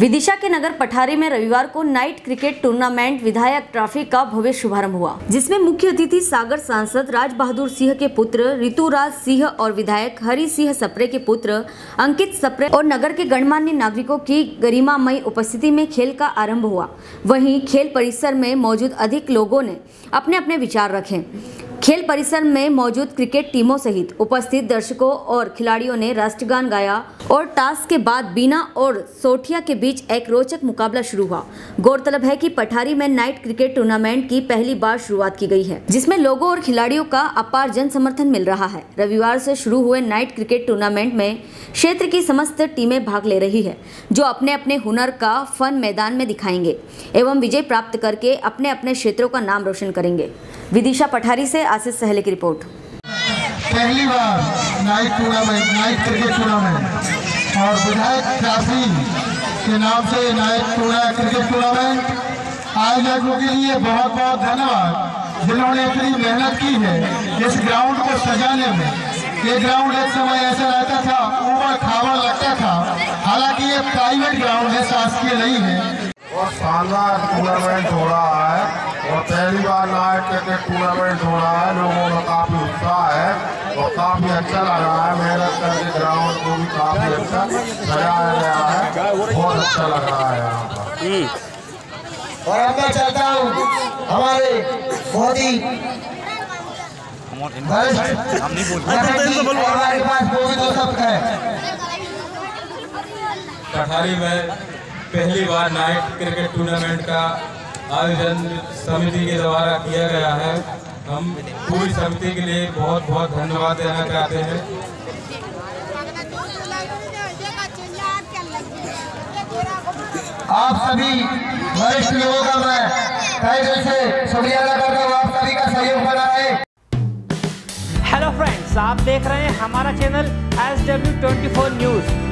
विदिशा के नगर पठारी में रविवार को नाइट क्रिकेट टूर्नामेंट विधायक ट्रॉफी का भव्य शुभारंभ हुआ, जिसमें मुख्य अतिथि सागर सांसद राज बहादुर सिंह के पुत्र ऋतुराज सिंह और विधायक हरि सिंह सप्रे के पुत्र अंकित सप्रे और नगर के गणमान्य नागरिकों की गरिमामय उपस्थिति में खेल का आरंभ हुआ। वहीं खेल परिसर में मौजूद अधिक लोगों ने अपने अपने विचार रखे। खेल परिसर में मौजूद क्रिकेट टीमों सहित उपस्थित दर्शकों और खिलाड़ियों ने राष्ट्रगान गाया और टास्क के बाद बीना और सोठिया के बीच एक रोचक मुकाबला शुरू हुआ। गौरतलब है कि पठारी में नाइट क्रिकेट टूर्नामेंट की पहली बार शुरुआत की गई है, जिसमें लोगों और खिलाड़ियों का अपार जन समर्थन मिल रहा है। रविवार से शुरू हुए नाइट क्रिकेट टूर्नामेंट में क्षेत्र की समस्त टीमें भाग ले रही है, जो अपने अपने हुनर का फन मैदान में दिखाएँगे एवं विजय प्राप्त करके अपने अपने क्षेत्रों का नाम रोशन करेंगे। विदिशा पठारी से आशीष सहले की रिपोर्ट। पहली बार night tournament night cricket tournament. और विधायक ट्रॉफी के नाम से नाइट टूर्ना क्रिकेट टूर्नामेंट आयोजकों के लिए बहुत बहुत धन्यवाद जिन्होंने इतनी मेहनत की है इस ग्राउंड को सजाने में। ये ग्राउंड एक समय ऐसा रहता था ऊपर खावर लगता था हालाँकि ये प्राइवेट ग्राउंड है शासकीय नहीं है। और शानदार टूर्नामेंट हो रहा है और पहली बार क्रिकेट टूर्नामेंट हो रहा है। लोगों का काफ़ी उत्साह है और काफ़ी अच्छा लग रहा है। मेहनत करके ग्राउंड को भी काफ़ी अच्छा सजाया गया है। बहुत अच्छा लग रहा है यहाँ पर। और अब मैं चाहता हूँ। हमारे बहुत ही हमारे पास कोई दो शब्द है। कठारी में पहली बार नाइट क्रिकेट टूर्नामेंट का आयोजन समिति के द्वारा किया गया है। हम पूरी समिति के लिए बहुत बहुत धन्यवाद देना चाहते हैं। आप सभी वरिष्ठ लोगों का मैं तहे दिल से शुक्रिया अदा करता हूँ। आप सभी का सहयोग बना रहे हेलो फ्रेंड्स आप देख रहे हैं हमारा channel S W twenty four news